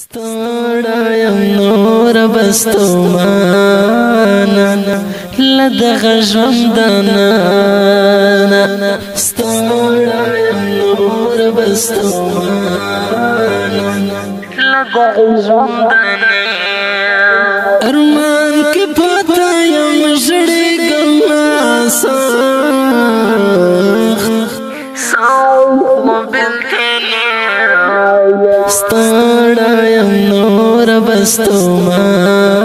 ستړایم نور بستمانا. لدغ ژوندنا ستړایم نور بستمانا. لدغ ژوندنا نور بستمانا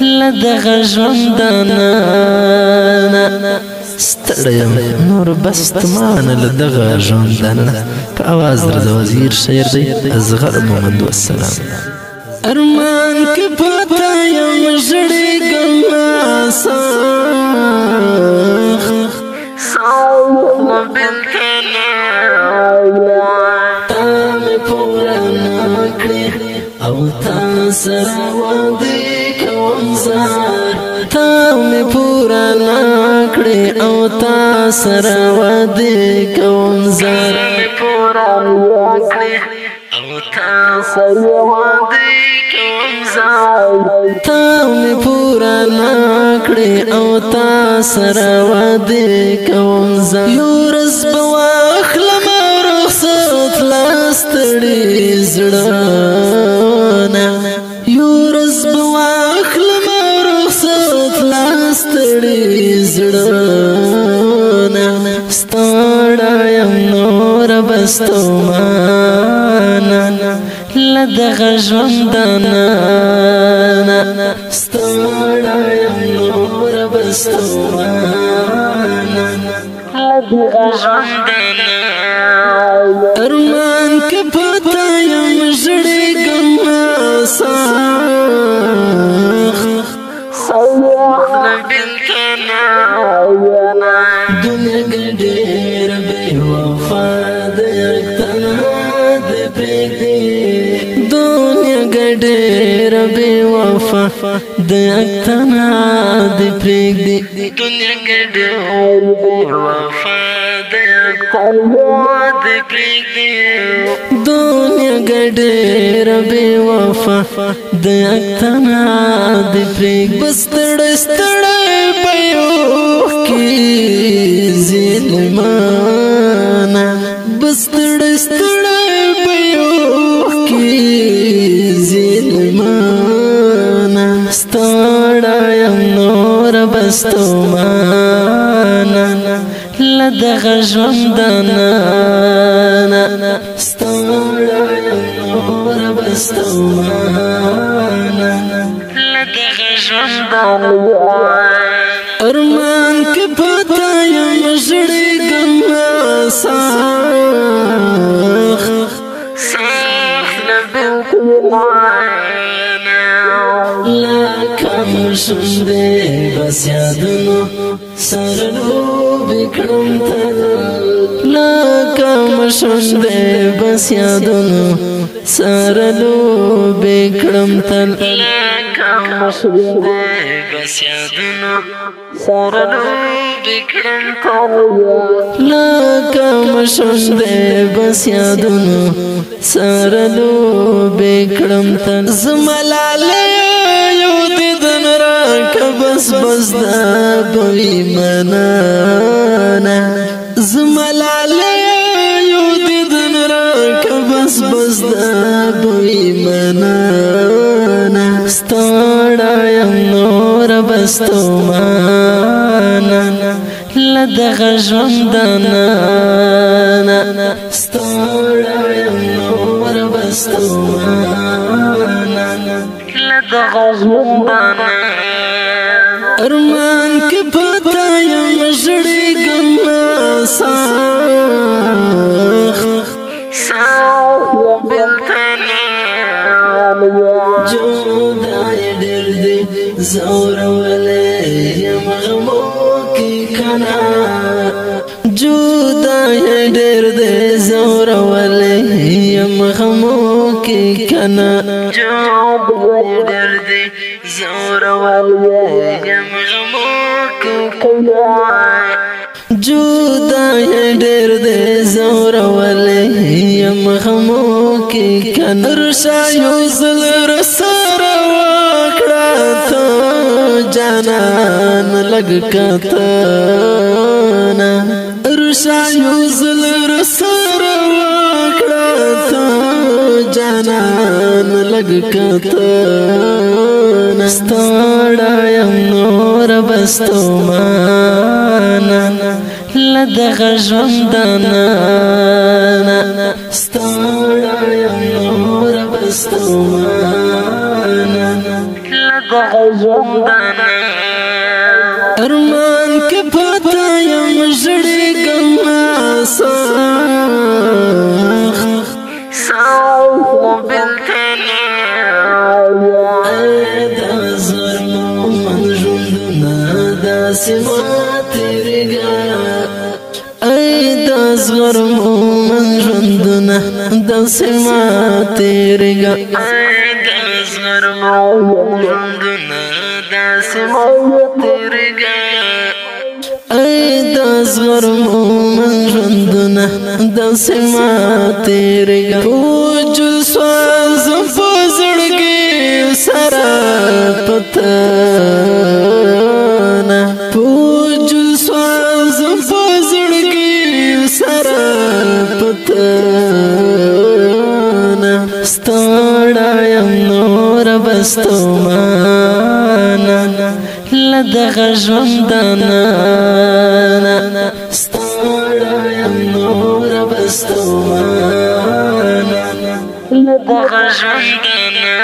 لدغ ژوندنا ستړیم نور بستمانا لدغ ژوندنا په आवाज د وزیر شعر دی ازغر محمد والسلام ارمان کې پتا یم ژړې ګما سخ پورا نکړې او تا سره وادي کوم زار پورا نکړې او تا سره وادي کوم زار تام پورا نکړې او تا سره وادي کوم زار یو رس بواخلم رخصت لاستړي زړه لاستړي زړه ستړایم نور بستمانا لدغ ژوندنا ستړایم نور بستمانا لدغ ژوندنا ارمان کې ډېر بے وفا د اتنا د پرېګ دې دنیا کې ډېر بے وفا د اتنا د پرېګ دې دنیا کې ډېر بے وفا د اتنا د پرېګ بستړ ستړ پيو کې زین مانا بستړ ستړ نور بستمانا لدغ ژوندنا ستړایم نور بستمانا لدغ ژوندنا ارمان ماشوم دی بس یادونو سره لوبې کړم تل لکه ماشوم دی بس یادونو سره لوبې کړم تل لکه ماشوم دی بس یادونو سره لوبې کړم تل لکه ماشوم دی بس یادونو سره لوبې کړم تل زملاله کبس بس دا بوی منانا زملاله یو دیدن را کبس بس دا بوی منانا ستړایم نور بستمانا لدغ ژوندنا ستړایم نور بستمانا لدغ ژوندنا ارمان کې پتا یم ژړې ګما ساخ جودای ډېر دې زور ولې یم غمو کې کنا جودای ډېر دې زور ولې یم غمو کې کنا جودای ډېر زور ولې یم غمو کې کنا جودا ډېر دې زور ولې يم غمو کې کنر شایو زل رسر وکړه ته جانان لګ کته نا رشایو زل رسر وکړه ته جانان لګ کته نستړا یم نور بستو معنا لدغ ژوندنا ستړا یم نور بستو معنا لدغ ژوندنا ارمان کې دا زرمو من ژوندونه داسې ما تېرېږه ای دا زغرمو من ژوندونه داسې ما تېرېږه ای دا زغرمو من ژوندونه داسې ما تېرېږه ای د زغرمو من ژوندونه داسې ما تېرېږه پوجل سوال ستړا یم نور بستو مانا لدغ ژوندنا ستړا یم نور بستو مانا لدغ ژوندنا